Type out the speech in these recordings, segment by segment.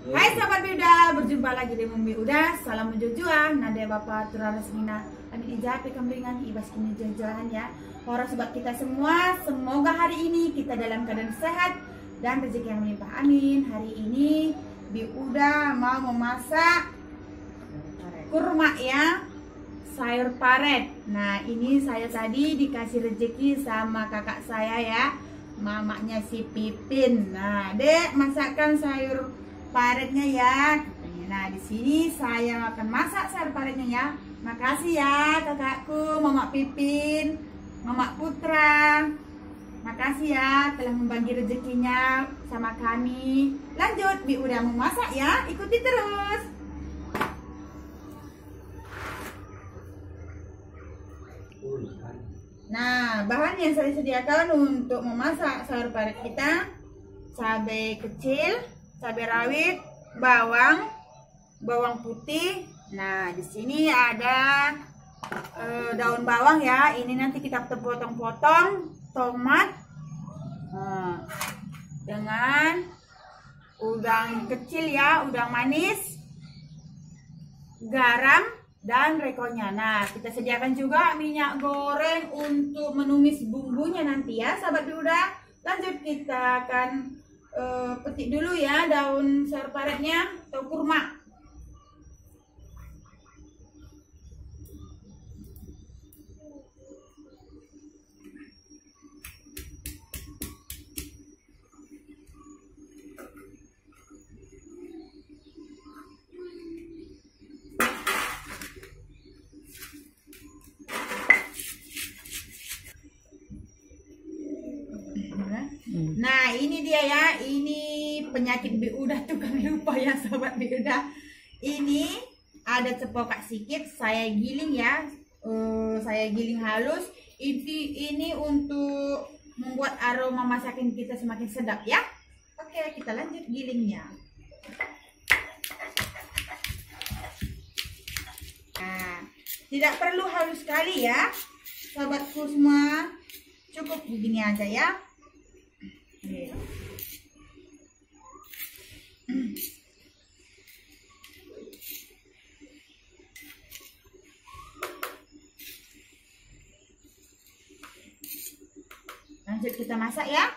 Hai sahabat Biuda, berjumpa lagi dengan Biuda. Salam menjujua, nada Bapak Turara Semina. Amin ijapi kemblingan ibas kini jalan ya. Para sobat kita semua, semoga hari ini kita dalam keadaan sehat dan rezeki yang melimpah. Amin. Hari ini Biuda mau memasak kurma ya, sayur paret. Nah ini saya tadi dikasih rezeki sama kakak saya ya, mamanya si Pipin. Nah dek masakkan sayur paretnya ya. Nah di sini saya akan masak sayur paretnya ya. Makasih ya kakakku, mama Pipin, mama Putra. Makasih ya telah membagi rezekinya sama kami. Lanjut, Bi udah mau masak ya, ikuti terus. Nah, bahan yang saya sediakan untuk memasak sayur paret kita cabai kecil, cabai rawit, bawang, bawang putih. Nah, di sini ada eh, daun bawang ya. Ini nanti kita potong-potong, tomat, nah, dengan udang kecil ya, udang manis, garam, dan rekonya. Nah, kita sediakan juga minyak goreng untuk menumis bumbunya nanti ya, sahabat Duda. Lanjut kita akan uh, petik dulu ya daun sayur atau kurma. Nah ini dia ya, ini penyakit bi udah tuh kami lupa ya sobat bi udah. Ini ada cepokak sikit, saya giling ya, uh, saya giling halus. Ini ini untuk membuat aroma masakan kita semakin sedap ya. Oke kita lanjut gilingnya. Nah, tidak perlu halus sekali ya, sahabatku semua. Cukup begini aja ya. Lanjut kita masak ya.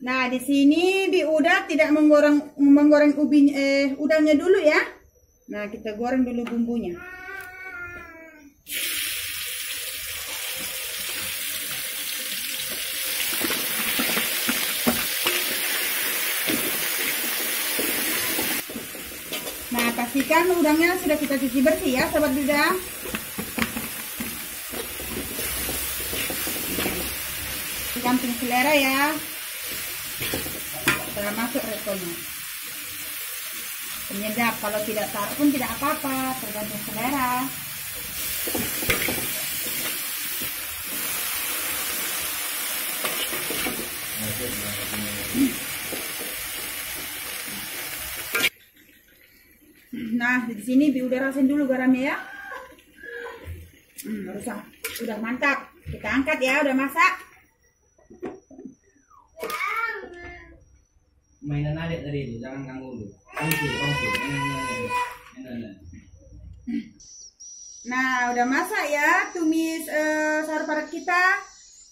Nah, di sini di udah tidak menggoreng menggoreng ubi eh udangnya dulu ya. Nah, kita goreng dulu bumbunya. Pastikan udangnya sudah kita cuci bersih ya, sahabat Duda. Camping selera ya. Setelah masuk rekonya penyedap kalau tidak taruh pun tidak apa-apa tergantung selera nah di sini bi udah rasain dulu garamnya ya. Hmm, rusak. Udah mantap. Kita angkat ya udah masak. Mainan adik tadi itu jangan ganggu dulu. Kongsi kongsi nah udah masak ya tumis uh, sayur paret kita.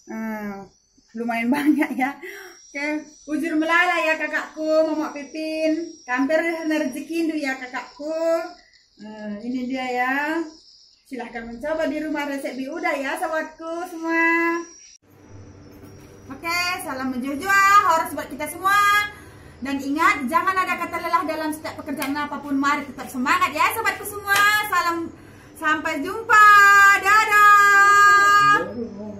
Uh, lumayan banyak ya oke ujur melala ya kakakku mama pipin kamper rezeki dulu ya kakakku uh, ini dia ya silahkan mencoba di rumah resep bi udah ya sahabatku semua oke salam menjujua harus buat kita semua dan ingat, jangan ada kata lelah dalam setiap pekerjaan apa pun. Mari tetap semangat ya sobatku semua. Salam sampai jumpa. Dadah.